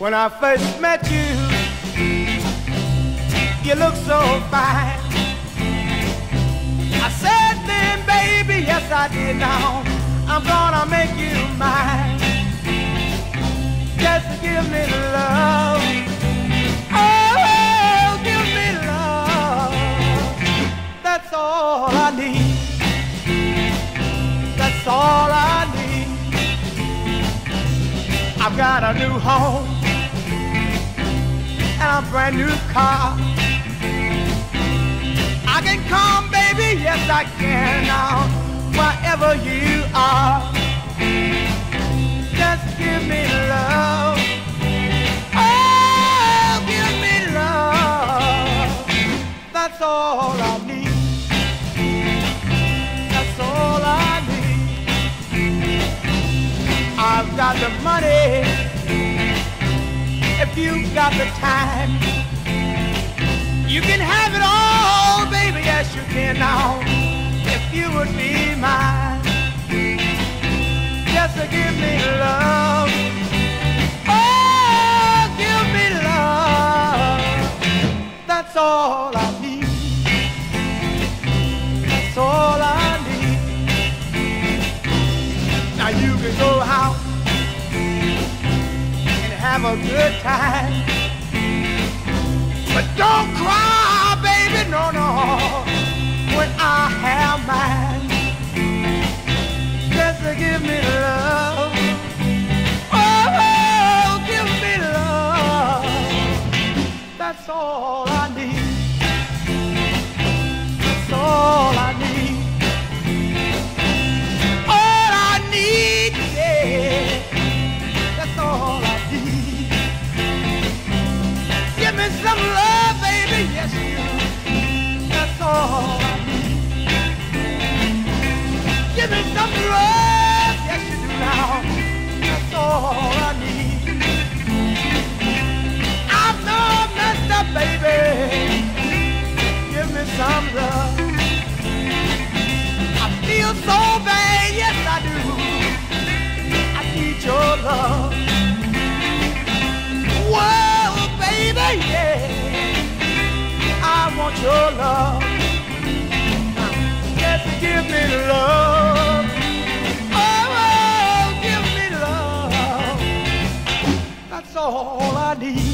When I first met you, you looked so fine. I said then, baby, yes I did now. I'm gonna make you mine. Just give me love. Oh, give me love. That's all I need. That's all I need. I've got a new home a brand new car. I can come, baby, yes I can now, wherever you are. Just give me love. Oh, give me love. That's all I need. That's all I need. I've got the money if you've got the time. You can have it all, baby, yes you can now. Your love. Just give me love. Oh, oh, give me love. That's all I need.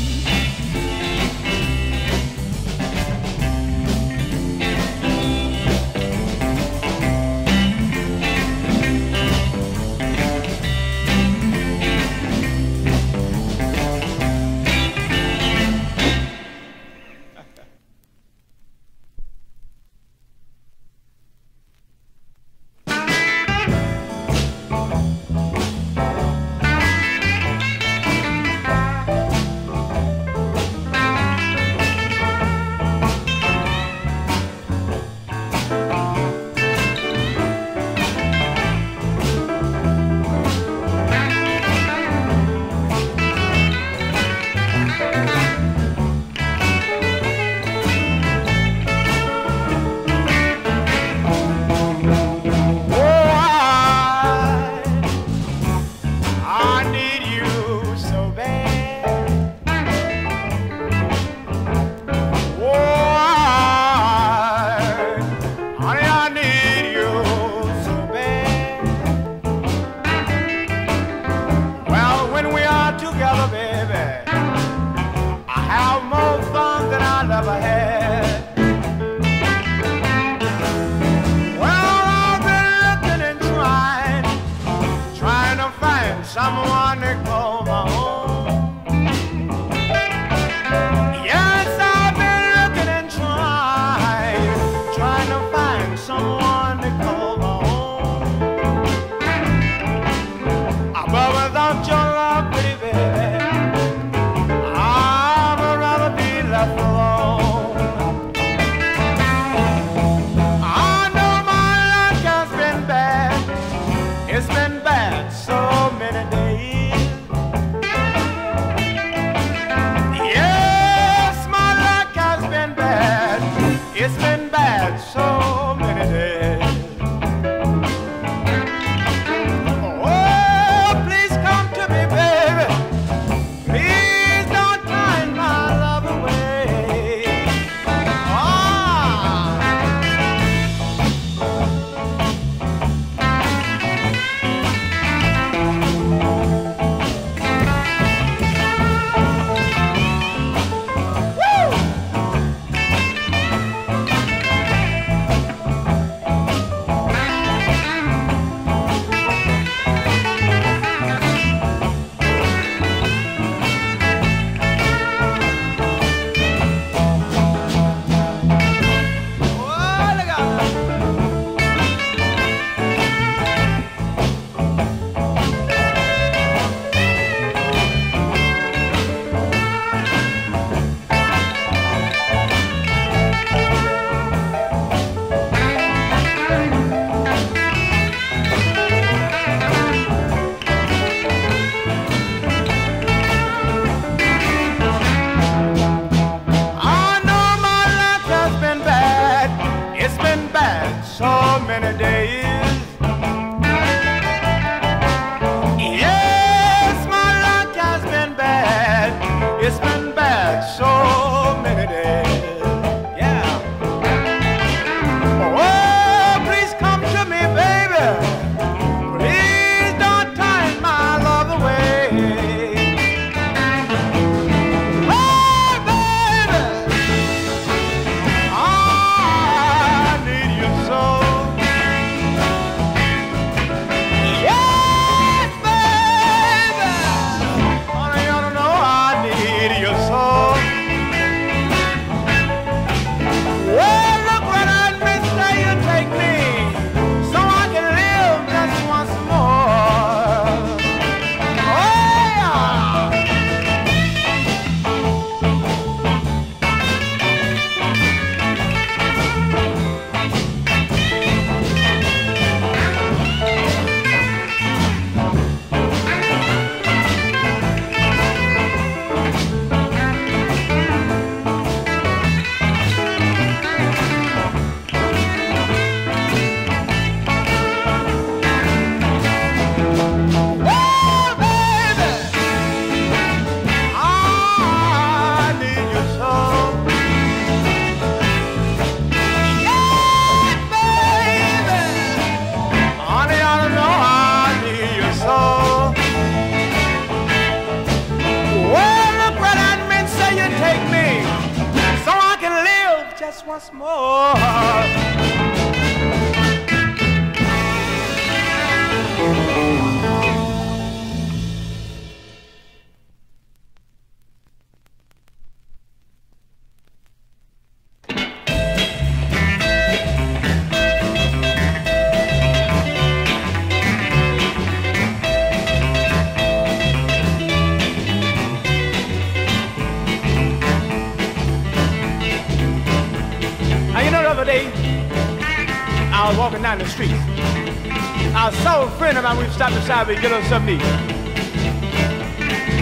side and get on some knees.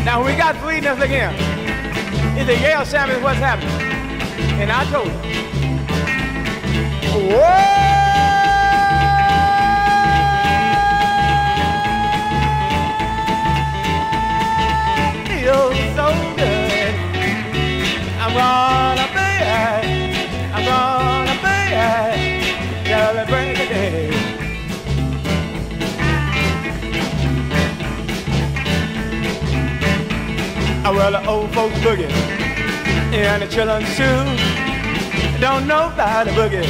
Now, when we got three next again, it's a Yale Salmon what's happening. And I told him, whoa! Ah, Well, the old folks boogie and the children too. Don't know about the boogie.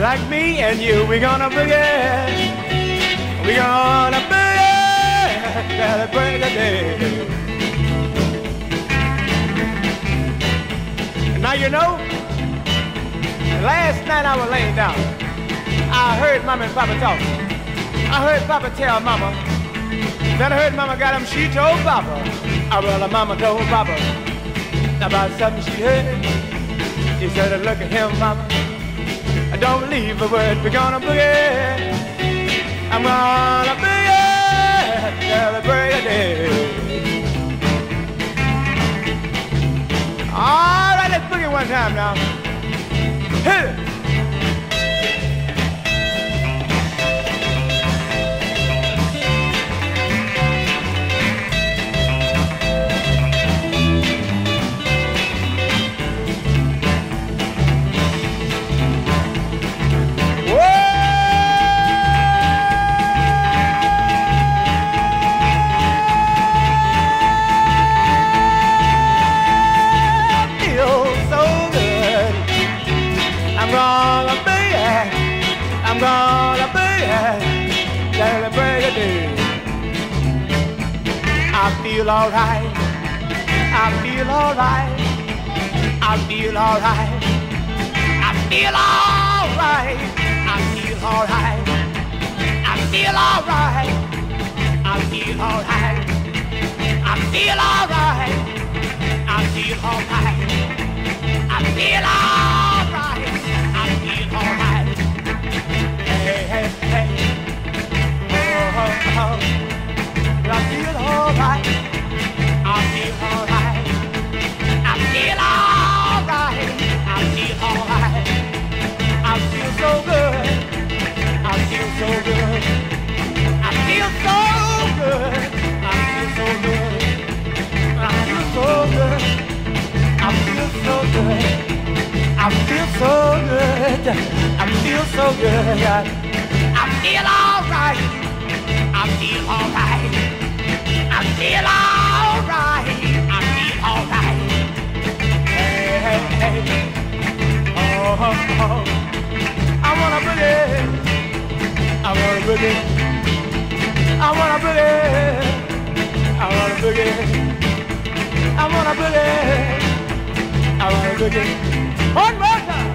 Like me and you, we gonna boogie. We gonna boogie till the break of day. Now you know, last night I was laying down. I heard Mama and Papa talk. I heard Papa tell Mama. Then I heard Mama got him. She told Papa. I well, Mama told Papa about something she heard. She said, "Look at him, Mama. I don't believe a word. We're gonna boogie. I'm gonna boogie break of day." All right, let's boogie one time now. Hit it. Feel alright. I feel alright. I feel alright. I feel alright. I feel alright. I feel alright. I feel alright. I feel alright. I feel alright. Hey, hey, hey. Oh, oh, oh. I feel alright. I feel alright. so good. I feel so good. I feel so good. I feel so good. I feel so good. I feel so good. I feel so good. I feel alright. I feel alright. I feel alright. I feel alright. Hey, hey, hey. Oh, oh, oh. I wanna believe. I wanna boogie. I wanna boogie. I wanna boogie. I wanna boogie. I wanna boogie. One more time.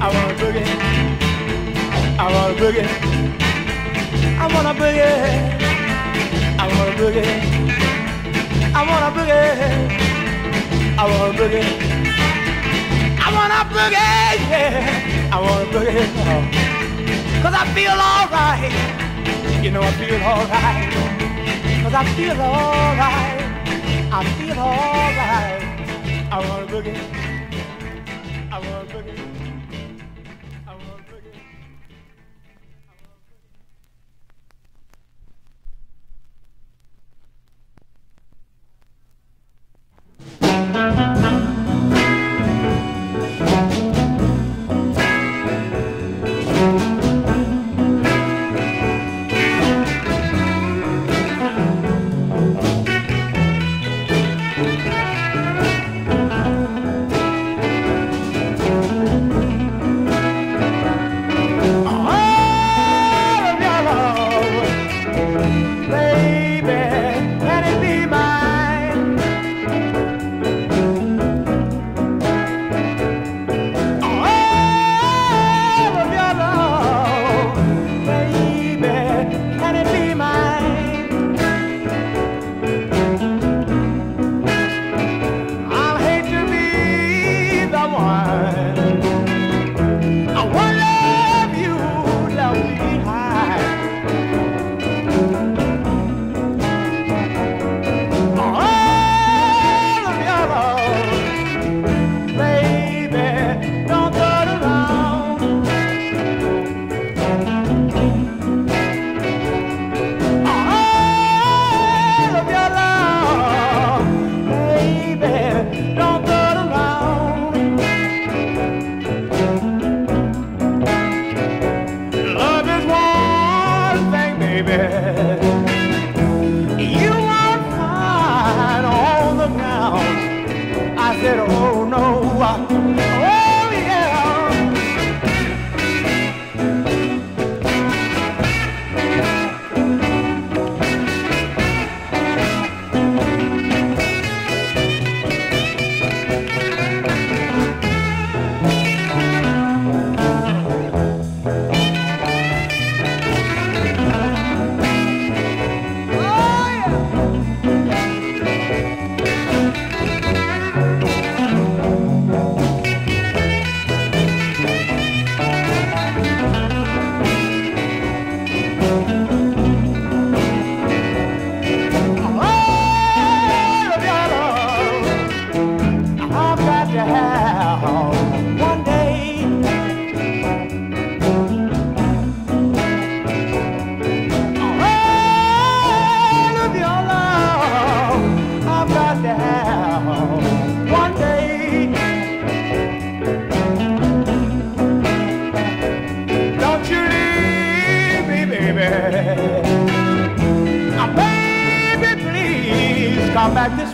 I wanna boogie. I wanna boogie. I wanna boogie. I wanna boogie. I wanna boogie. I wanna boogie. I wanna boogie. Yeah. I wanna boogie. Cause I feel alright. You know I feel alright. Cause I feel alright. I feel alright. I wanna boogie.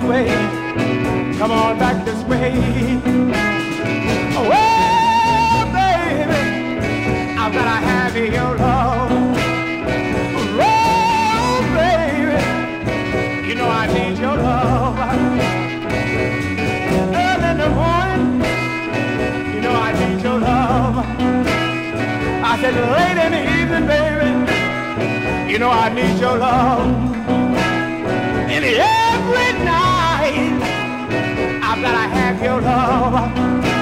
Way. Come on back this way. Oh, baby, I've gotta have your love. Oh, baby, you know I need your love. Early in the morning, you know I need your love. I said late in the evening, baby, you know I need your love. And every night, I've gotta have your love.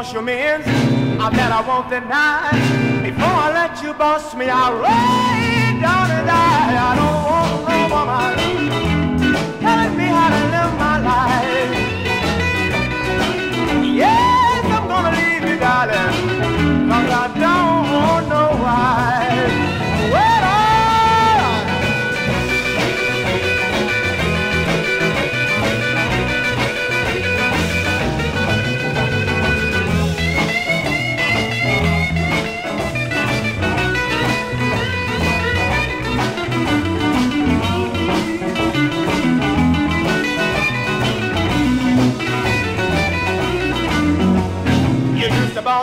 Boss your men. I bet I won't deny. Before I let you boss me, I'll lay down and die. I don't want no woman telling me how to live my life. Yes, I'm gonna leave you, darling, cause I don't want no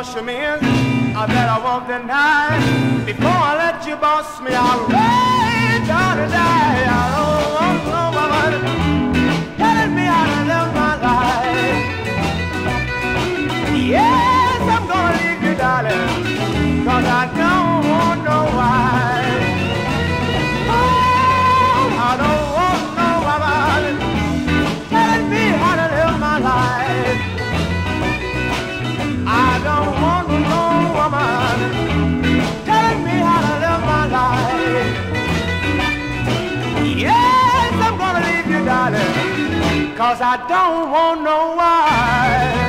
boss you in, I bet I won't deny. Before I let you boss me, I'll lay down to die. I don't want no woman telling me how to live my life. Yes, I'm gonna leave you, darling, cause I don't want no wife. Oh, I don't want no woman telling me how to live my life. I don't cause I don't want no wife.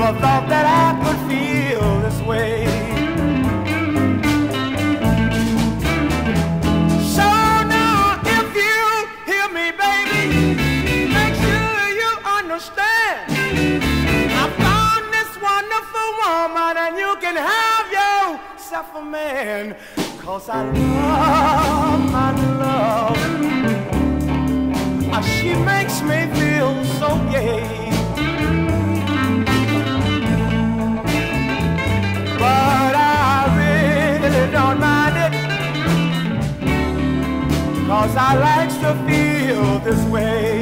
never thought that I could feel this way. So now, if you hear me, baby, make sure you understand. I found this wonderful woman, and you can have yourself a man. Cause I love my love. Ah, she makes me feel so gay. don't mind it. Cause I like to feel this way.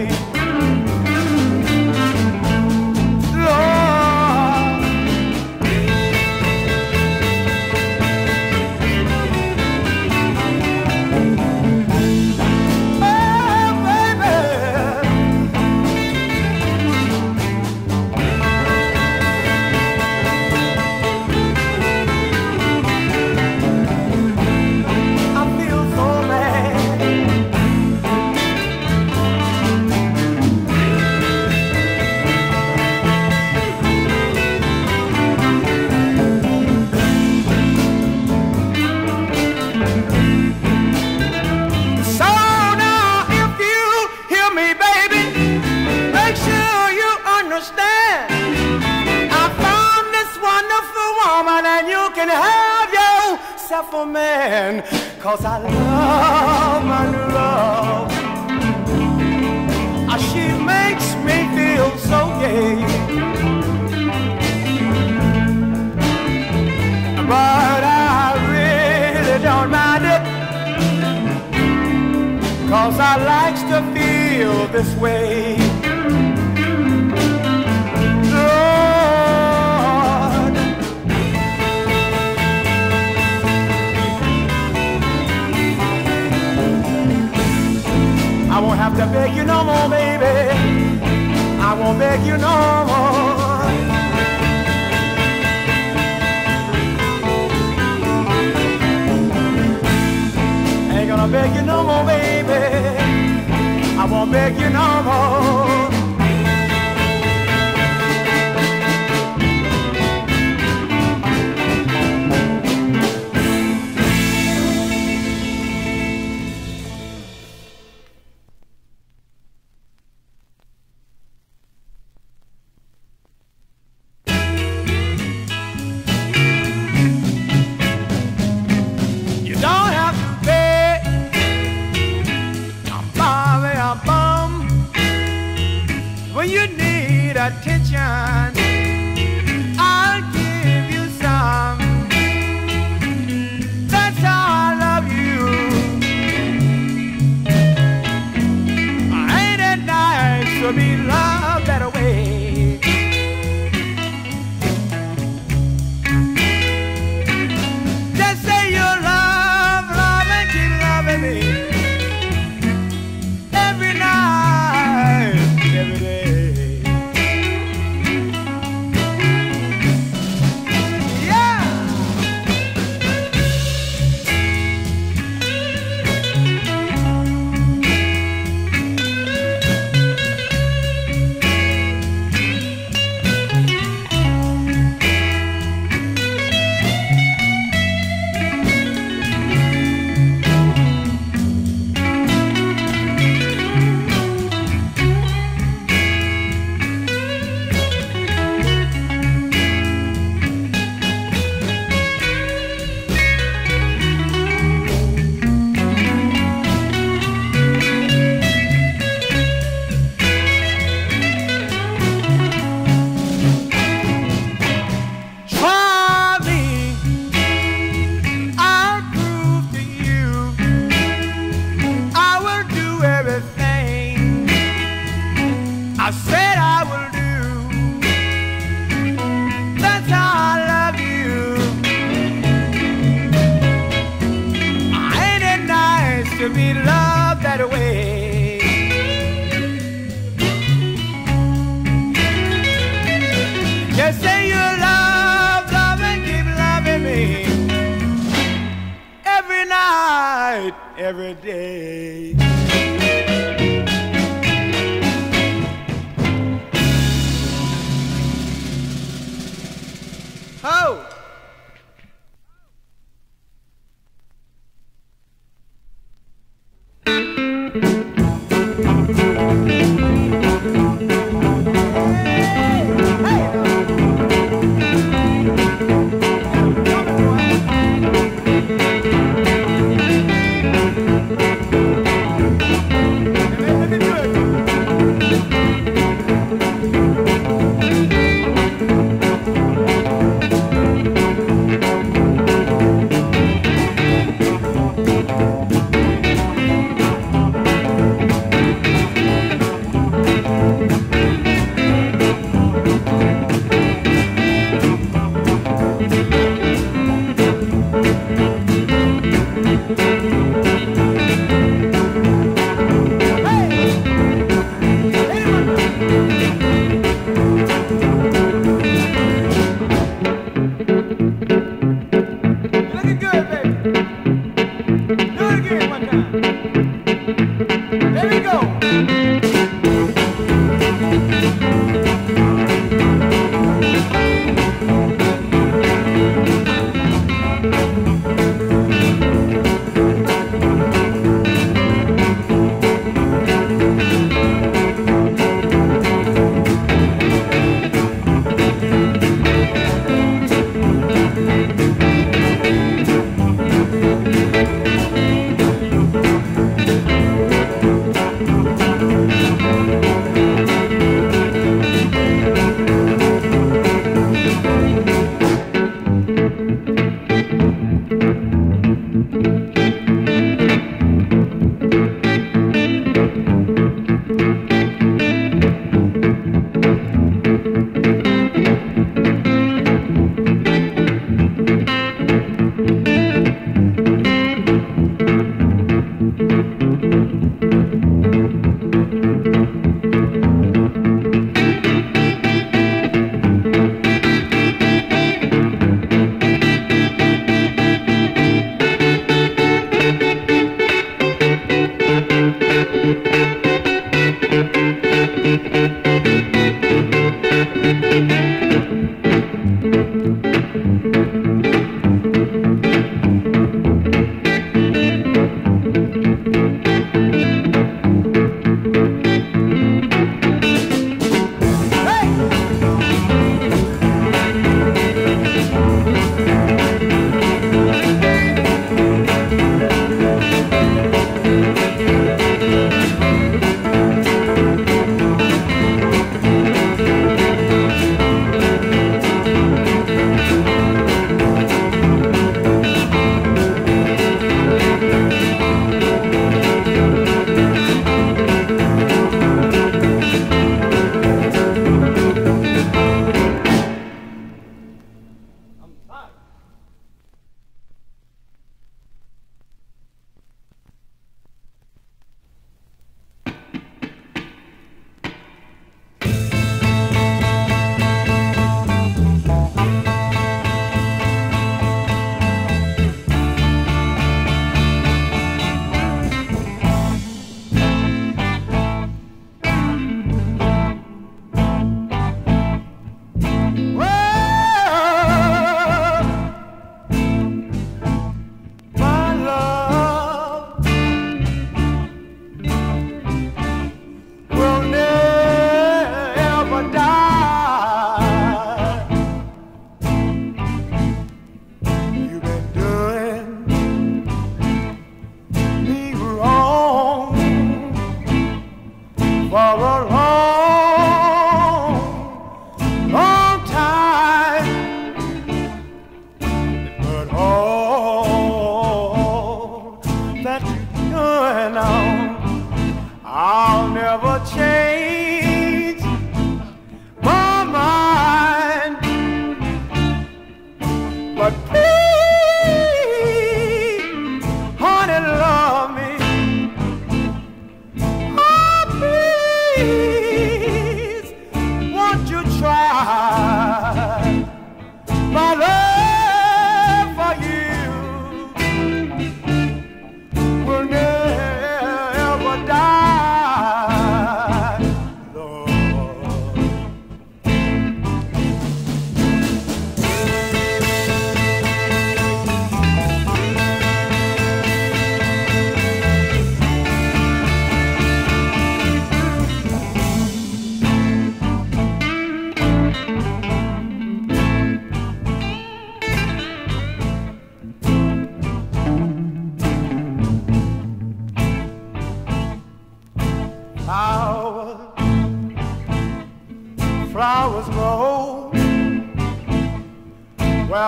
begging no more. Oh!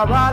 Colorado.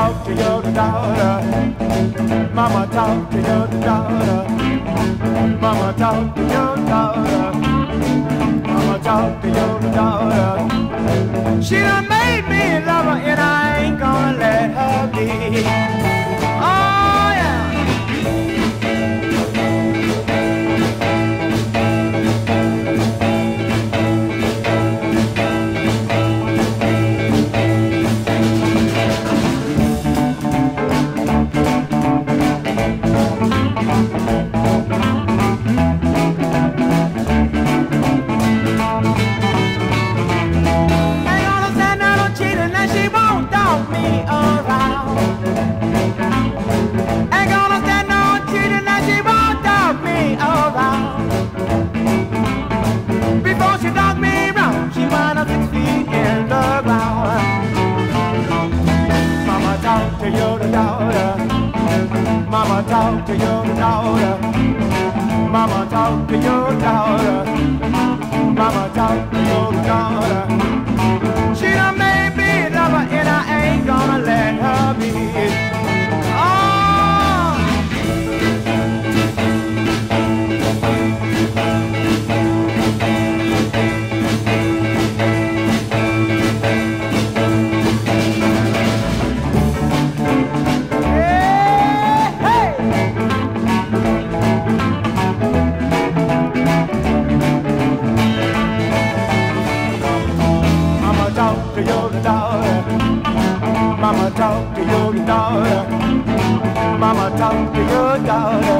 talk to your daughter. Mama, talk to your daughter. Mama, talk to your daughter. Mama, talk to your daughter. She done made me love her, and I ain't gonna let her be. talk to your daughter. Mama talk to your daughter. Mama talk to your daughter. daughter. Mama, talk to your daughter.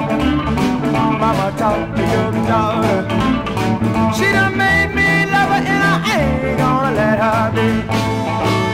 Mama, talk to your daughter. She done made me love her and I ain't gonna let her be.